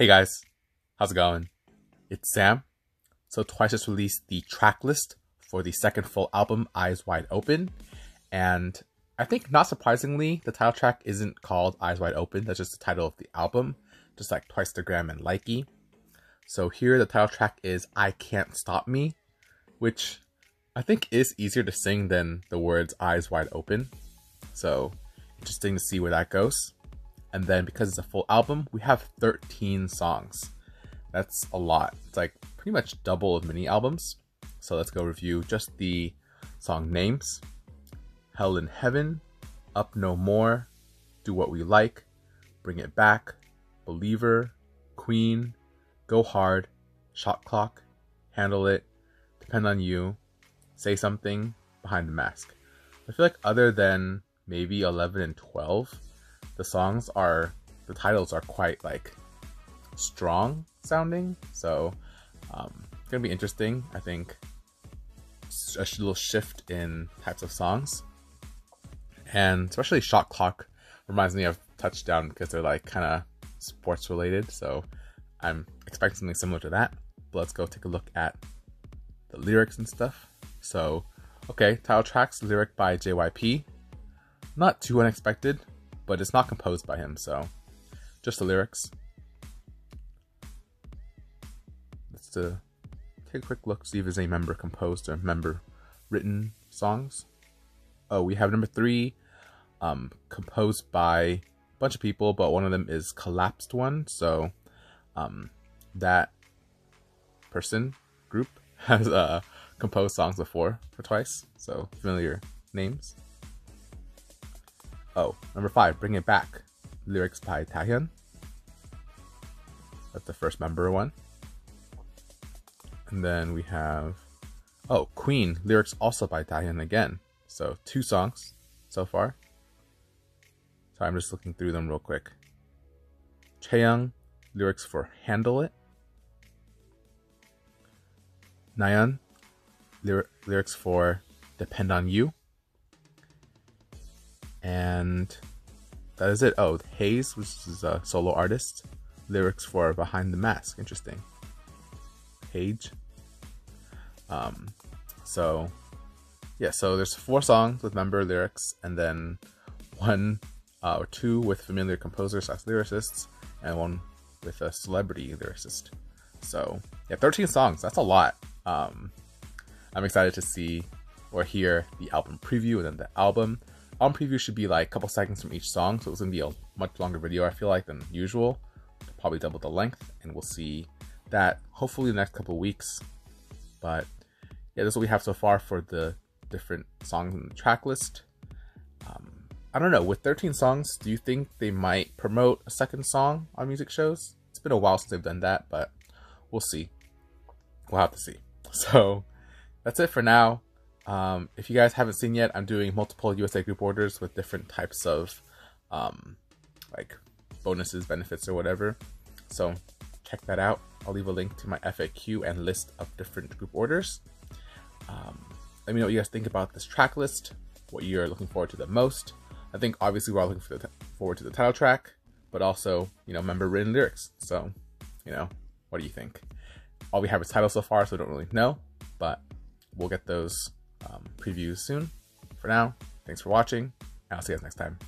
Hey guys, how's it going? It's Sam. So Twice just released the track list for the second full album, Eyes Wide Open. And I think not surprisingly, the title track isn't called Eyes Wide Open. That's just the title of the album, just like Twicetagram and Likey. So here the title track is I Can't Stop Me, which I think is easier to sing than the words Eyes Wide Open. So interesting to see where that goes. And then because it's a full album, we have 13 songs. That's a lot. It's like pretty much double of mini albums. So let's go review just the song names. Hell in Heaven, Up No More, Do What We Like, Bring It Back, Believer, Queen, Go Hard, Shot Clock, Handle It, Depend on You, Say Something, Behind the Mask. I feel like other than maybe 11 and 12, the songs are the titles are quite like strong sounding. So um, it's gonna be interesting. I think a little shift in types of songs, and especially Shot Clock reminds me of Touchdown because they're like kind of sports related. So I'm expecting something similar to that. But let's go take a look at the lyrics and stuff. So, okay, title tracks, lyric by JYP. Not too unexpected but it's not composed by him, so just the lyrics. Let's uh, take a quick look, see if there's any member composed or member written songs. Oh, we have number three, um, composed by a bunch of people, but one of them is Collapsedone, so um, that person group has uh, composed songs before for twice, so familiar names. Oh, number five, Bring It Back. Lyrics by Dahyun. That's the first member one. And then we have, oh, Queen. Lyrics also by Dahyun again. So two songs so far. So I'm just looking through them real quick. Chaeyoung, lyrics for Handle It. Nayeon, lyrics for Depend on You. And that is it. Oh, Heize, which is a solo artist. Lyrics for Behind the Mask. Interesting. Page. Um, so, yeah, so there's four songs with member lyrics, and then one uh, or two with familiar composers slash lyricists, and one with a celebrity lyricist. So, yeah, 13 songs. That's a lot. Um, I'm excited to see or hear the album preview and then the album on preview should be like a couple seconds from each song, so it's gonna be a much longer video. I feel like than usual, probably double the length, and we'll see that hopefully the next couple weeks. But yeah, this is what we have so far for the different songs in the track list. Um, I don't know. With 13 songs, do you think they might promote a second song on music shows? It's been a while since they've done that, but we'll see. We'll have to see. So that's it for now. Um, if you guys haven't seen yet, I'm doing multiple USA group orders with different types of um, like bonuses, benefits, or whatever. So check that out. I'll leave a link to my FAQ and list of different group orders. Um, let me know what you guys think about this track list, what you're looking forward to the most. I think obviously we're all looking for the forward to the title track, but also, you know, member written lyrics. So, you know, what do you think? All we have is title so far, so I don't really know, but we'll get those um, previews soon. For now, thanks for watching, and I'll see you guys next time.